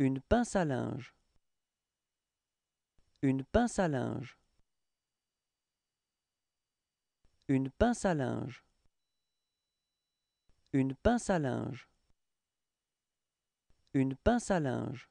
Une pince à linge. Une pince à linge. Une pince à linge. Une pince à linge. Une pince à linge.